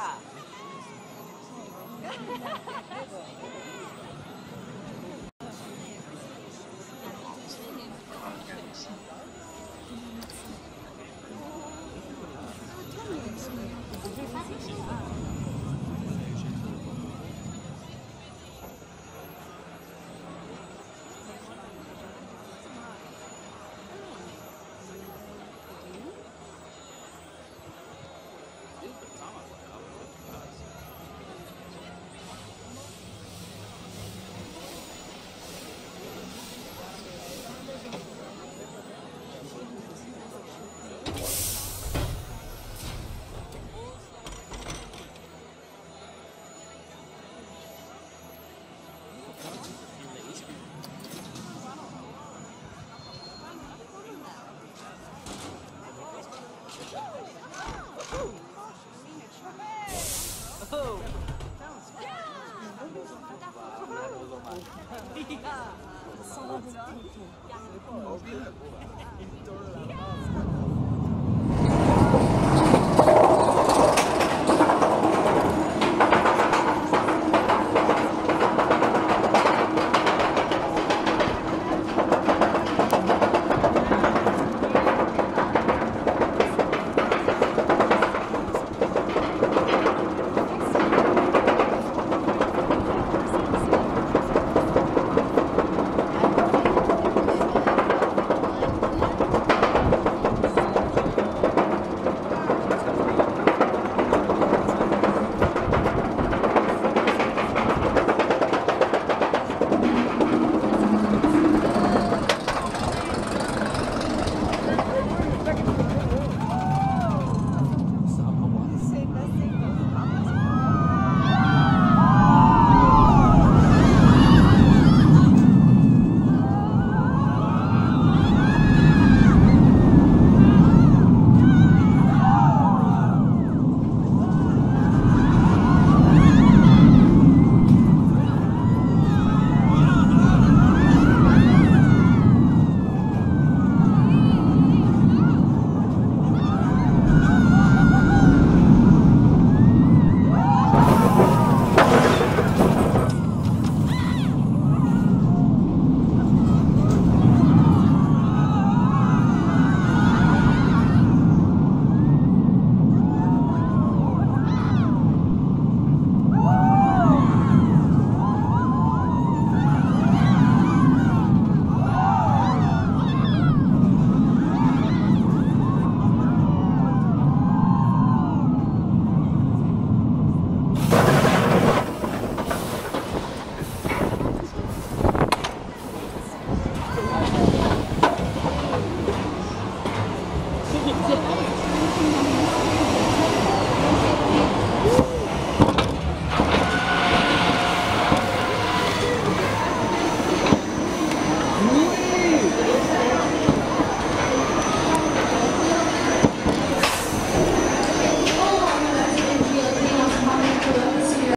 よろしくお願いします。Oh.